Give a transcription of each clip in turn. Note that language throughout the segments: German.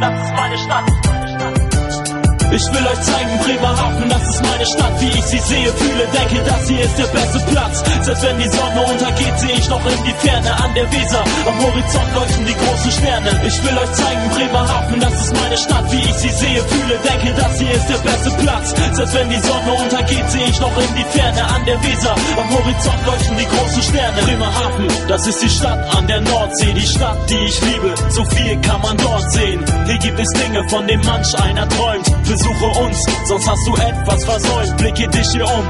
Das ist meine Stadt. Ich will euch zeigen, Bremerhaven, das ist meine Stadt, wie ich sie sehe, fühle, denke, das hier ist der beste Platz. Selbst wenn die Sonne untergeht, sehe ich noch in die Ferne an der Weser. Am Horizont leuchten die großen Sterne. Ich will euch zeigen, Bremerhaven, das ist meine Stadt, wie ich sie sehe, fühle, denke, das hier ist der beste Platz. Selbst wenn die Sonne untergeht, sehe ich noch in die Ferne an der Weser. Am Horizont leuchten die großen Sterne. Bremerhaven, das ist die Stadt an der Nordsee, die Stadt, die ich liebe. So viel kann man dort sehen. Hier gibt es Dinge, von denen manch einer träumt. Besuche uns, sonst hast du etwas versäumt. Blicke dich hier um.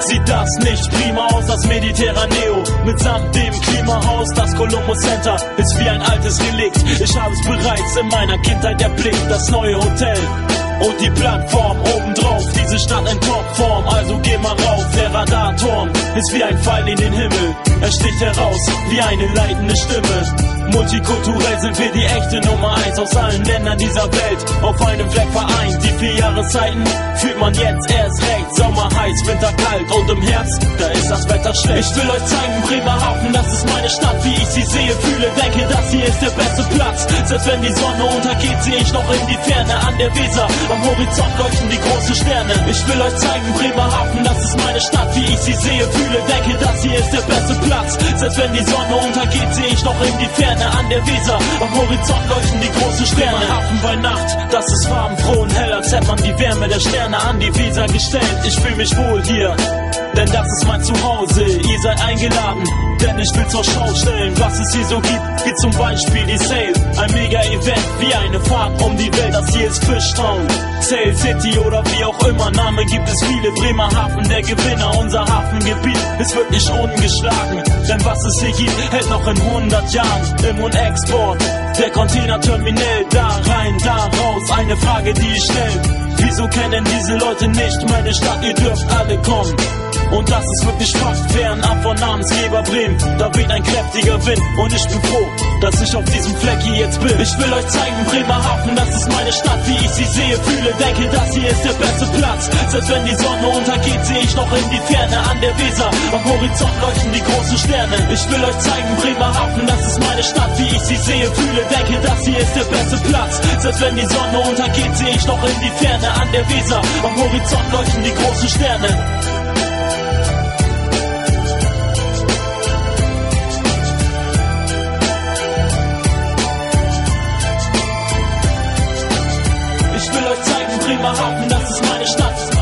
Sieht das nicht prima aus, das Mediterraneo mitsamt dem Klimahaus, das Colombo Center ist wie ein altes Relikt. Ich habe es bereits in meiner Kindheit erblickt, das neue Hotel und die Plattform obendrauf, diese Stadt in Topform, also geh mal rauf. Der Radarturm ist wie ein Pfeil in den Himmel, er sticht heraus wie eine leitende Stimme. Multikulturell sind wir die echte Nummer eins aus allen Ländern dieser Welt. Auf einem Fleck vereint, die vier Jahreszeiten fühlt man jetzt erst recht. Sommer heiß, Winter kalt und im Herbst, da ist das Wetter schlecht. Ich will euch zeigen, Bremerhaven, das ist meine Stadt, wie ich sie sehe, fühle, denke, das hier ist der beste Platz. Selbst wenn die Sonne untergeht, sehe ich noch in die Ferne an der Weser. Am Horizont leuchten die großen Sterne. Ich will euch zeigen, Bremerhaven, das ist meine Stadt, wie ich sie sehe, fühle, denke, das hier ist der beste Platz. Selbst wenn die Sonne untergeht, sehe ich noch in die Ferne an der Weser. Am Horizont leuchten die großen Sterne. Hafen bei Nacht, das ist farbenfroh und hell, als hätte man die Wärme der Sterne an die Weser gestellt. Ich fühle mich wohl hier. Denn das ist mein Zuhause, ihr seid eingeladen, denn ich will zur Schau stellen, was es hier so gibt, wie zum Beispiel die Sail, ein Mega-Event, wie eine Fahrt um die Welt, das hier ist Fishtown, Sail City oder wie auch immer, Name gibt es viele, Bremerhaven, der Gewinner, unser Hafengebiet. Ist wirklich ungeschlagen, denn was es hier gibt, hält noch in 100 Jahren, Im- und Export, der Containerterminal, da rein, da raus, eine Frage, die ich stell, Wieso kennen diese Leute nicht meine Stadt? Ihr dürft alle kommen. Und das ist wirklich Fakt, fernab von Namensgeber Bremen. Da weht ein kräftiger Wind und ich bin froh, dass ich auf diesem Fleck hier jetzt bin. Ich will euch zeigen, Bremerhaven, das ist meine Stadt, wie ich sie sehe, fühle, denke, das hier ist der beste Platz. Selbst wenn die Sonne untergeht, sehe ich noch in die Ferne an der Weser. Am Horizont leuchten die großen Sterne. Ich will euch zeigen, Bremerhaven, das ist meine Stadt, wie ich sie sehe, fühle, denke, das hier ist der beste Platz. Selbst wenn die Sonne untergeht, sehe ich noch in die Ferne an der Weser. Am Horizont leuchten die großen Sterne. Bremerhaven, das ist meine Stadt.